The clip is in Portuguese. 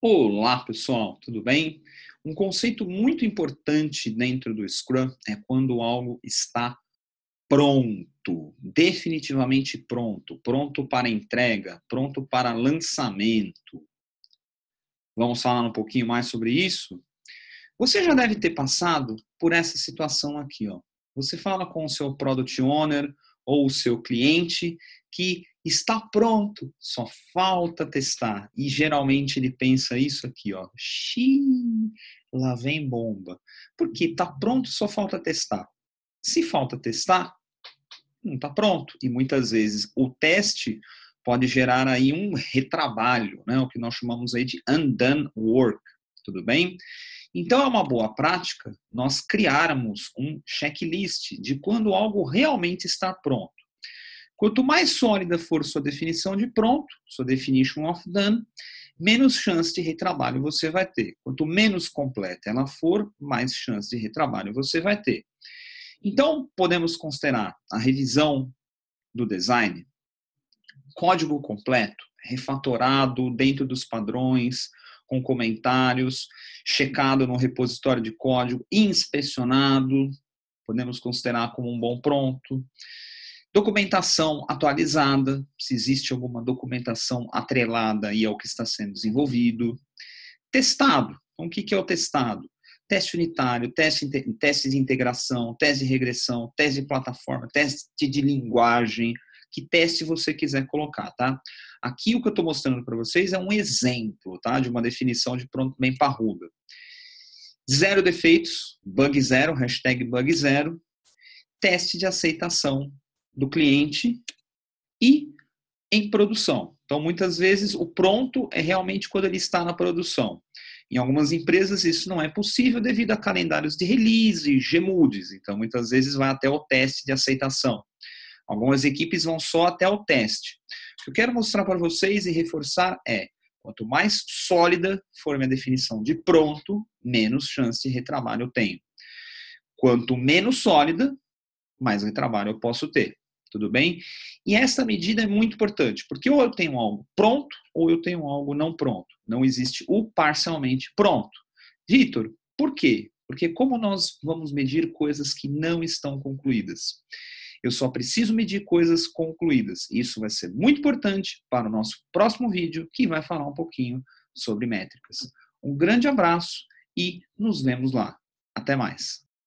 Olá, pessoal, tudo bem? Um conceito muito importante dentro do Scrum é quando algo está pronto, definitivamente pronto, pronto para entrega, pronto para lançamento. Vamos falar um pouquinho mais sobre isso? Você já deve ter passado por essa situação aqui, ó. Você fala com o seu product owner ou o seu cliente que está pronto, só falta testar. E geralmente ele pensa isso aqui, ó. Xiii, lá vem bomba. Porque está pronto, só falta testar. Se falta testar, não está pronto. E muitas vezes o teste pode gerar aí um retrabalho, né? O que nós chamamos aí de undone work, tudo bem? Então é uma boa prática nós criarmos um checklist de quando algo realmente está pronto. Quanto mais sólida for sua definição de pronto, sua definition of done, menos chance de retrabalho você vai ter. Quanto menos completa ela for, mais chance de retrabalho você vai ter. Então, podemos considerar a revisão do design, código completo, refatorado dentro dos padrões, com comentários, checado no repositório de código, inspecionado, podemos considerar como um bom pronto. Documentação atualizada, se existe alguma documentação atrelada e ao que está sendo desenvolvido. Testado. Então, o que é o testado? Teste unitário, teste, teste de integração, teste de regressão, teste de plataforma, teste de linguagem, que teste você quiser colocar, tá? Aqui o que eu estou mostrando para vocês é um exemplo, tá? De uma definição de pronto bem parruda. Zero defeitos, bug zero, hashtag bug zero, teste de aceitação do cliente e em produção. Então, muitas vezes, o pronto é realmente quando ele está na produção. Em algumas empresas, isso não é possível devido a calendários de release, GMUDs. Então, muitas vezes, vai até o teste de aceitação. Algumas equipes vão só até o teste. O que eu quero mostrar para vocês e reforçar é: quanto mais sólida for minha definição de pronto, menos chance de retrabalho eu tenho. Quanto menos sólida, mais retrabalho eu posso ter tudo bem? E essa medida é muito importante, porque ou eu tenho algo pronto ou eu tenho algo não pronto. Não existe o parcialmente pronto. Vitor, por quê? Porque como nós vamos medir coisas que não estão concluídas? Eu só preciso medir coisas concluídas. Isso vai ser muito importante para o nosso próximo vídeo, que vai falar um pouquinho sobre métricas. Um grande abraço e nos vemos lá. Até mais.